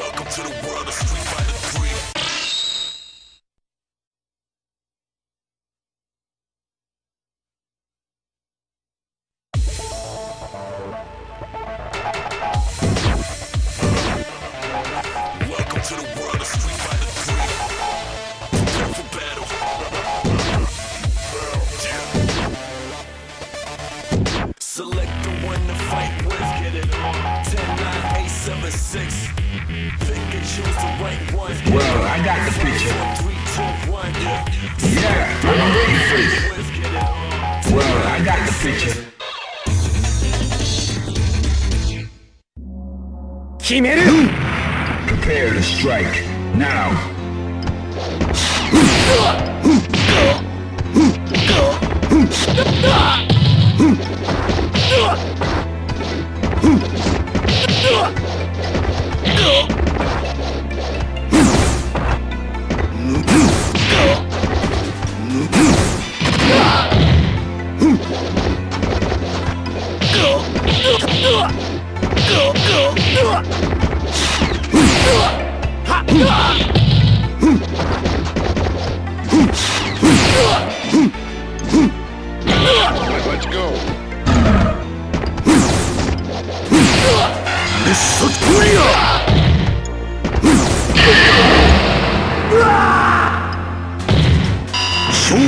Welcome to the world of Street Fighter 3. Well, I got the picture. 4, 3, 2, 1. Yeah. Yeah, I'm ready for you. With, get it on. Well, I got the picture. 決める Prepare to strike. Now. Let's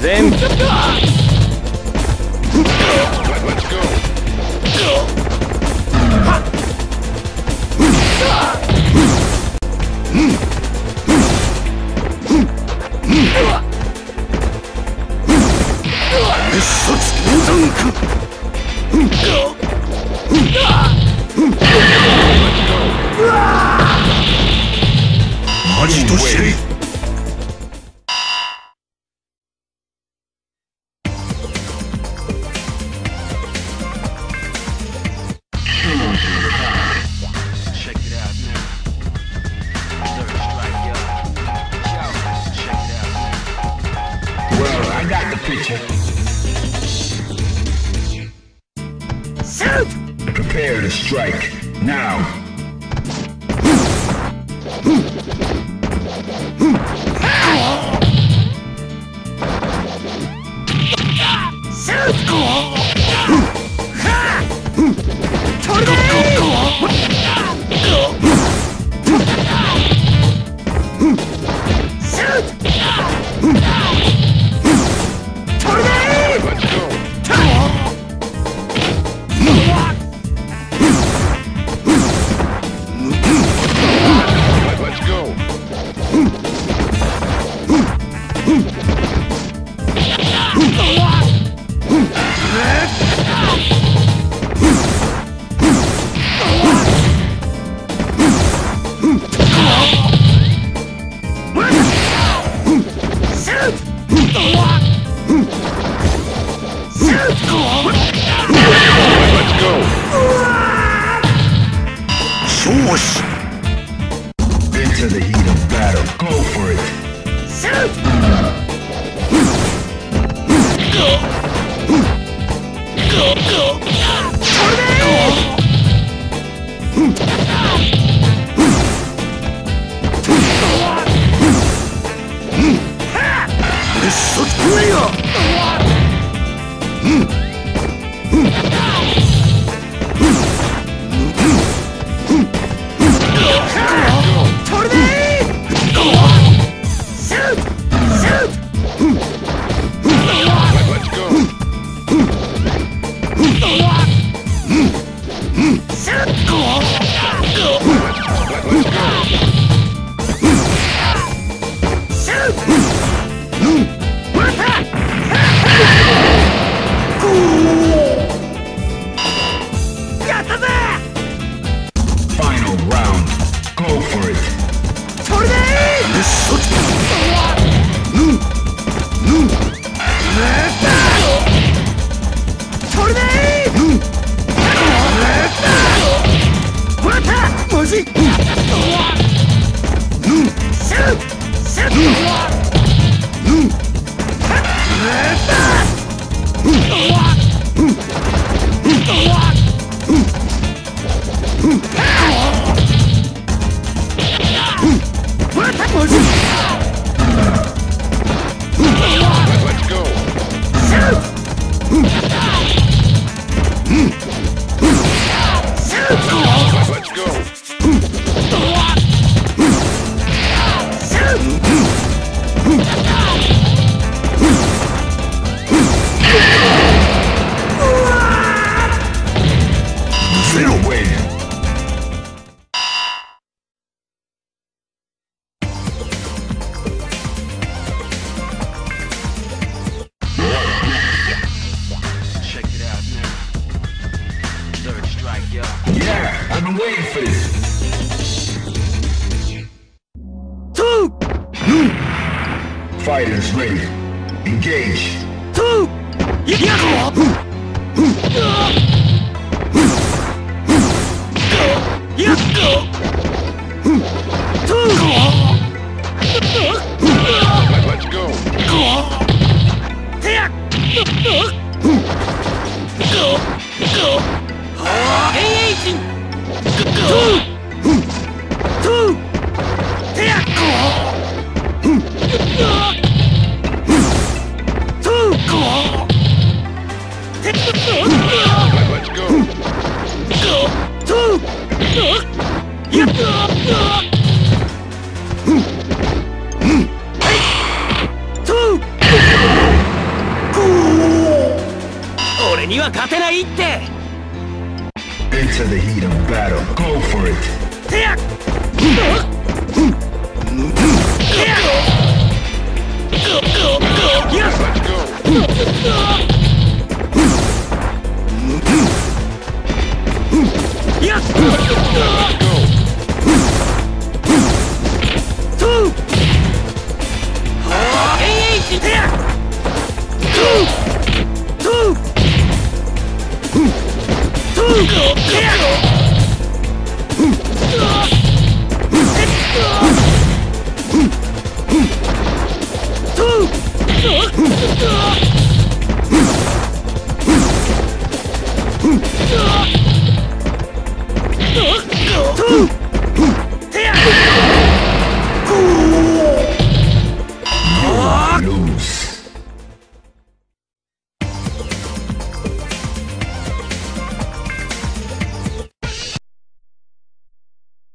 全部。マジとしェい Shoot! Prepare to strike, now! Into the heat of battle. Go for it. うん。うん。Been waiting for this. Fighters ready. Engage. Let's 俺には勝てないって。Into the heat of battle. Go for it. Let's go. Let's Lose.